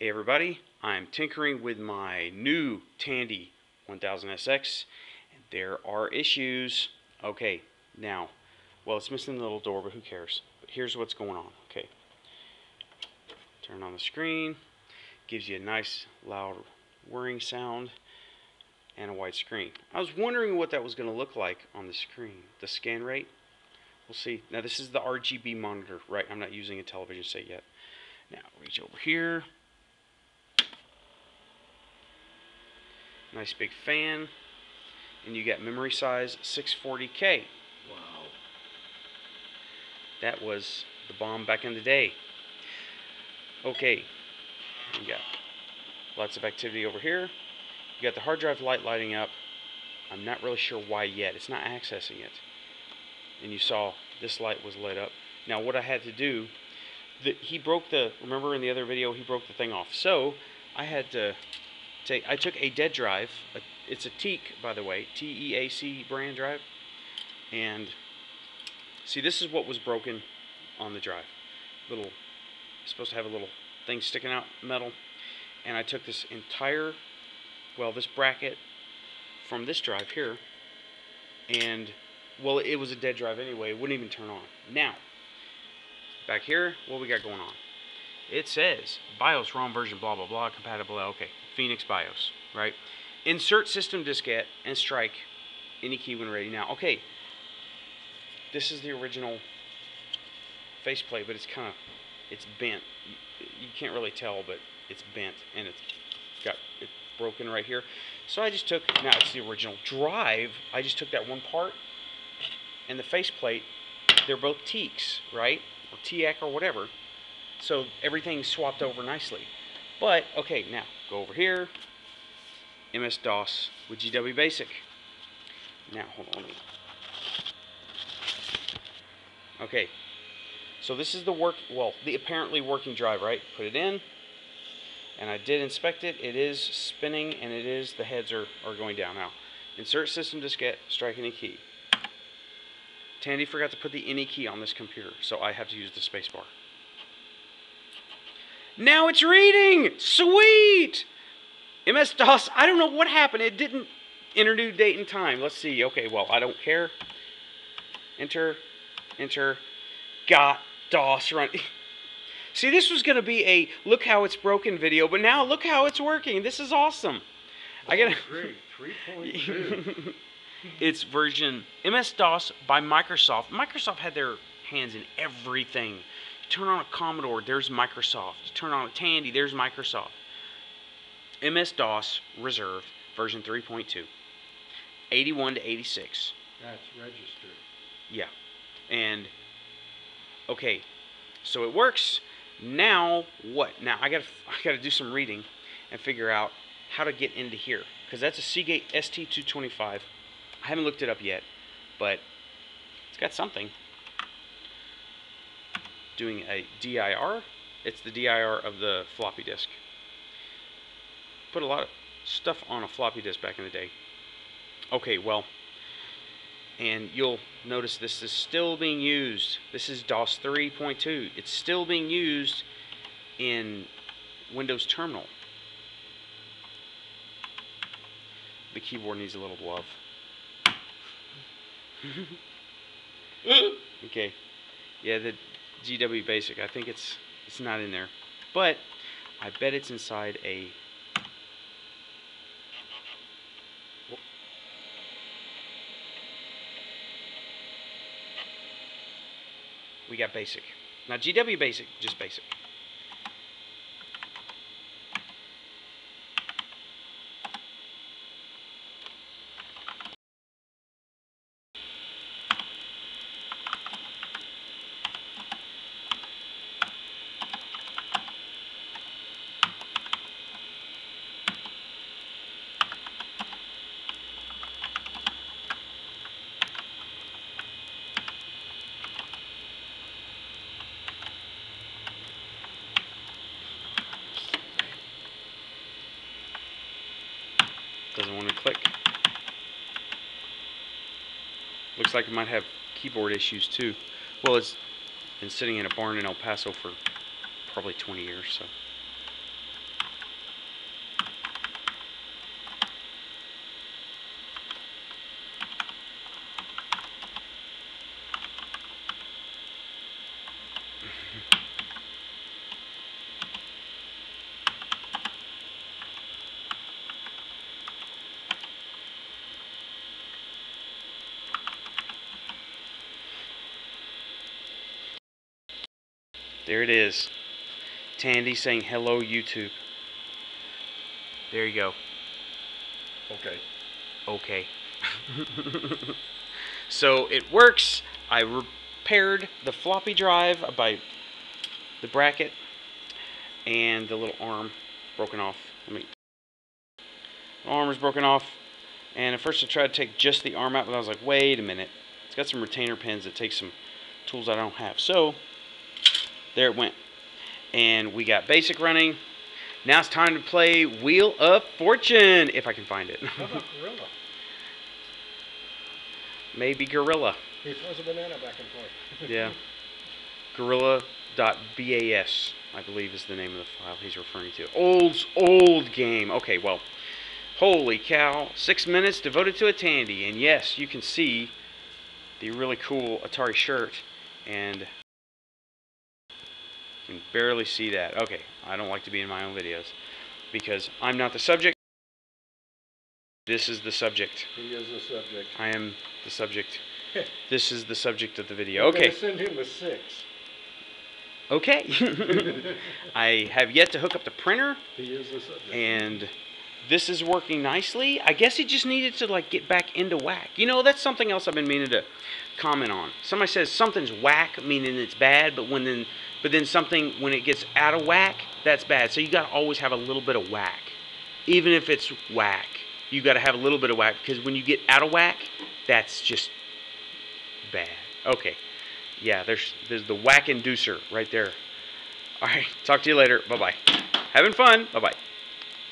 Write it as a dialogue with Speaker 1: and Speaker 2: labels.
Speaker 1: Hey everybody, I'm tinkering with my new Tandy 1000SX. There are issues. Okay, now, well it's missing the little door, but who cares? But here's what's going on. Okay, turn on the screen, gives you a nice loud whirring sound and a white screen. I was wondering what that was going to look like on the screen. The scan rate. We'll see. Now this is the RGB monitor, right? I'm not using a television set yet. Now reach over here. Nice big fan. And you get memory size 640K.
Speaker 2: Wow.
Speaker 1: That was the bomb back in the day. Okay. You got lots of activity over here. You got the hard drive light lighting up. I'm not really sure why yet. It's not accessing it. And you saw this light was lit up. Now what I had to do, the, he broke the, remember in the other video, he broke the thing off. So I had to take, I took a dead drive. It's a TEAC, by the way, T-E-A-C brand drive. And see, this is what was broken on the drive. Little, supposed to have a little thing sticking out, metal. And I took this entire well, this bracket from this drive here, and well, it was a dead drive anyway. It wouldn't even turn on. Now, back here, what we got going on? It says BIOS ROM version blah blah blah compatible. Okay, Phoenix BIOS, right? Insert system diskette and strike any key when ready. Now, okay, this is the original faceplate, but it's kind of it's bent. You, you can't really tell, but it's bent and it's got it broken right here. So I just took, now it's the original drive, I just took that one part and the faceplate, they're both TEACs, right? Or TEAC or whatever. So everything's swapped over nicely. But, okay, now, go over here, MS-DOS with GW Basic. Now, hold on. Okay, so this is the work, well, the apparently working drive, right? Put it in, and I did inspect it. It is spinning and it is, the heads are, are going down. Now, insert system diskette, strike any key. Tandy forgot to put the any key on this computer, so I have to use the spacebar. Now it's reading! Sweet! MS-DOS, I don't know what happened. It didn't enter new date and time. Let's see. Okay, well, I don't care. Enter, enter, got DOS run. See, this was going to be a look how it's broken video, but now look how it's working. This is awesome. I got
Speaker 2: Three, 3.2.
Speaker 1: it's version MS-DOS by Microsoft. Microsoft had their hands in everything. Turn on a Commodore, there's Microsoft. Turn on a Tandy, there's Microsoft. MS-DOS Reserve version 3.2. 81 to 86.
Speaker 2: That's registered.
Speaker 1: Yeah. And okay. So it works. Now what? Now I got I got to do some reading and figure out how to get into here because that's a Seagate ST225. I haven't looked it up yet, but it's got something. Doing a DIR. It's the DIR of the floppy disk. Put a lot of stuff on a floppy disk back in the day. Okay, well, and you'll notice this is still being used. This is DOS 3.2. It's still being used in Windows Terminal. The keyboard needs a little love. okay. Yeah, the GW Basic. I think it's it's not in there. But I bet it's inside a we got basic. Now GW basic, just basic. Doesn't want to click. Looks like it might have keyboard issues too. Well, it's been sitting in a barn in El Paso for probably 20 years, so. There it is. Tandy saying hello YouTube. There you go.
Speaker 2: Okay.
Speaker 1: Okay. so it works. I repaired the floppy drive by the bracket and the little arm broken off. Let me. The arm was broken off, and at first I tried to take just the arm out, but I was like, wait a minute. It's got some retainer pins that take some tools I don't have. So there it went, and we got basic running. Now it's time to play Wheel of Fortune, if I can find it.
Speaker 2: How about Gorilla?
Speaker 1: Maybe Gorilla.
Speaker 2: He throws a banana back and forth.
Speaker 1: Yeah. Gorilla.bas, I believe, is the name of the file he's referring to. Old, old game. Okay, well, holy cow. Six minutes devoted to a Tandy. And yes, you can see the really cool Atari shirt. And can barely see that. Okay, I don't like to be in my own videos because I'm not the subject. This is the subject.
Speaker 2: He is the subject.
Speaker 1: I am the subject. This is the subject of the video. Okay.
Speaker 2: Send him a six.
Speaker 1: Okay. I have yet to hook up the printer,
Speaker 2: He is the subject.
Speaker 1: and this is working nicely. I guess it just needed to like get back into whack. You know, that's something else I've been meaning to comment on. Somebody says something's whack, meaning it's bad, but when then, but then something when it gets out of whack, that's bad. So you got to always have a little bit of whack, even if it's whack. You got to have a little bit of whack because when you get out of whack, that's just bad. Okay. Yeah, there's there's the whack inducer right there. All right, talk to you later. Bye bye. Having fun. Bye bye.